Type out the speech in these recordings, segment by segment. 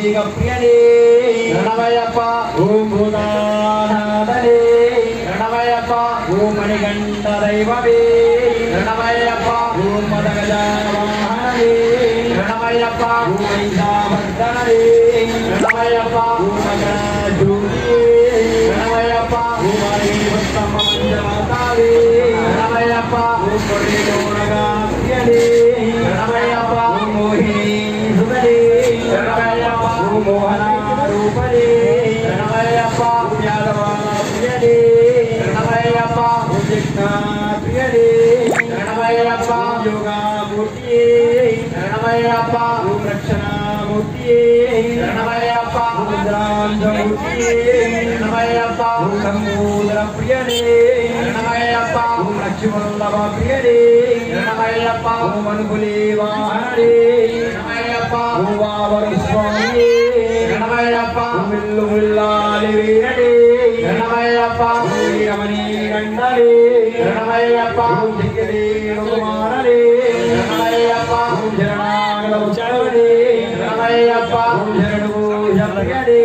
ಈಗ ಪ್ರಿಯನೇ ರಣವಯಪ್ಪ ಭೂಭುನಾದಲೇ ರಣವಯಪ್ಪ ಭೂಮಣಿಗಂಡ ದೈವವೇ ರಣವಯಪ್ಪ ಭೂಮದ ಗಜಾನವಾಹನವೇ ರಣವಯಪ್ಪ ಭೂಮೈಸಾವರ್ಧನವೇ ರಣವಯಪ್ಪ ಭೂಮಗ ಜೂ யோகாபயரப்பா யக்னாபியரே சரணமயரப்பா யோகாமூர்த்தியே சரணமயரப்பா ஓம் ரக்ஷணாமூர்த்தியே சரணமயரப்பா ஓம்ராந்தமூர்த்தியே சரணமயரப்பா ஓம் சம்பூதரப்பிரியரே சரணமயரப்பா ஓம் லட்சுமல்லவப்பிரியரே சரணமயரப்பா ஓம் அனுகுலேவாஹரே சரணமயரப்பா ஓம் வாவரு சுவாமியே. சரணமயரப்பா ஓம் வில்லு வில்லாலி வீரரே. சரணமயரப்பா ரமணி கண்டலே ரமணையப்பா திங்கடே ரகுமாரலே ரமணையப்பா ஜரணாகல உச்சரவடே ரமணையப்பா ஜரணு ஜலகடே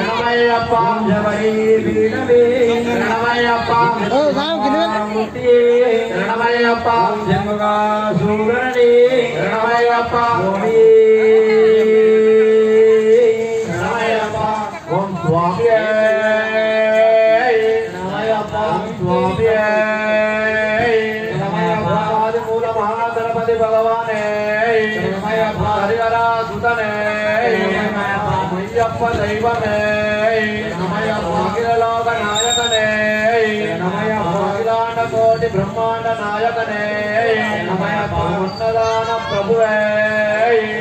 ரமணையப்பா ஜவரே வீரவே ரமணையப்பா ஓ சாம் கினவே ரமணையப்பா ஜமகா சூரனே ரமணையப்பா ஓமே దైవమే నమయ కోకిలలోక నాయకనే నమయ కోకిలాండ కోటి బ్రహ్మాండ నాయకనే నమయ పన్నదాన ప్రభువే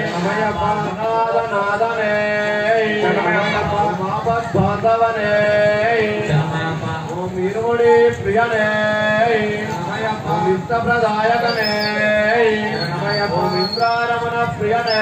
నమయ పన్నాద నాదనే నమయ పాపత్ బాంధవనే ఓం ఇరుముడి ప్రియనే నమయ పవిత్ర ప్రదాయకనే నమయ పవిత్రారమణ ప్రియనే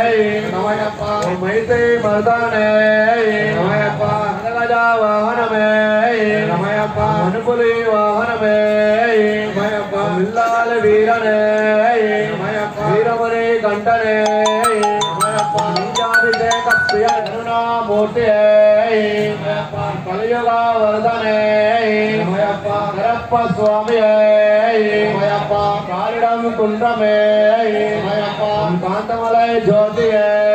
नमैते मर्दाने, नमयप्पा धनराजा वाहनमे नमयप्पा अनुपुली वाहनमे नमयप्पा बिल्लाल वीरने नमयप्पा वीरमणि कंठने मूर्ति नमयप्पा वर्धने स्वामी नमयप्पा कालिडम कुंडमे नमयप्पा कांतमलय ज्योति है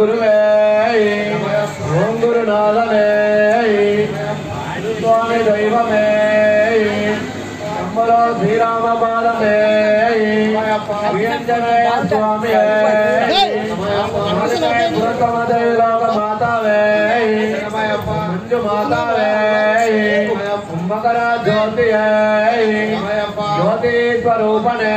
गुरुवे ओम गुरुनाथने स्वामी दैवमे नम्बरो श्रीराम बालमे व्यंजने स्वामी मकर ज्योति ज्योति स्वरूपणे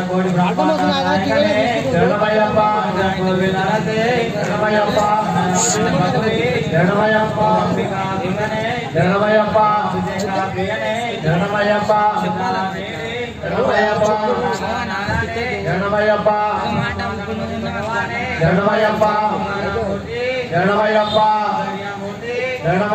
స్వామి నమయప్ప శరణమయ్యప్ప శరణమయ్యప్ప శరణమయ్యప్ప శరణమయ్యప్ప శరణమయ్యప్ప శరణమయ్యప్ప శరణమయ్యప్ప శరణమయ్యప్ప శరణమయ్యప్ప శరణమయ్య